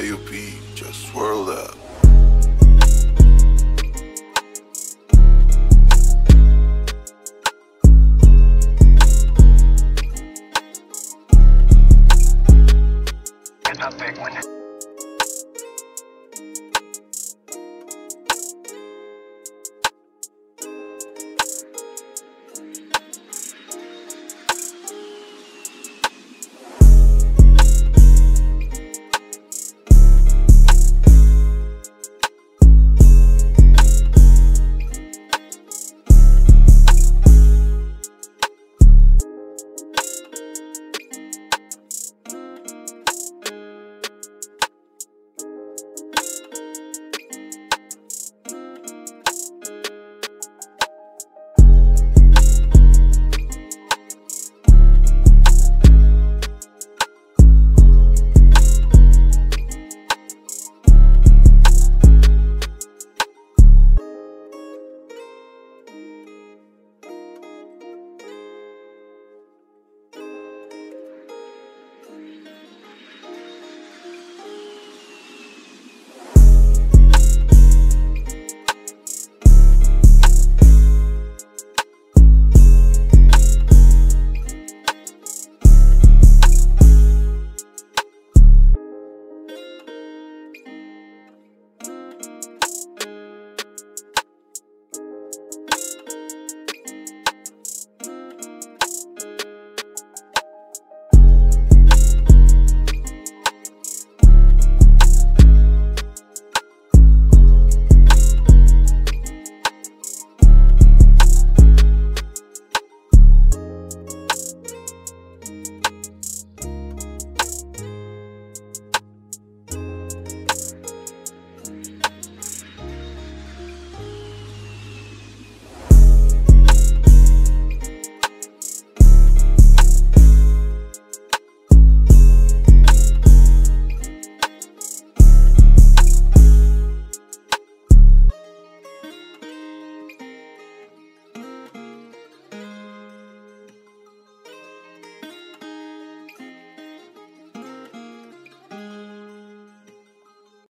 AOP just swirled up.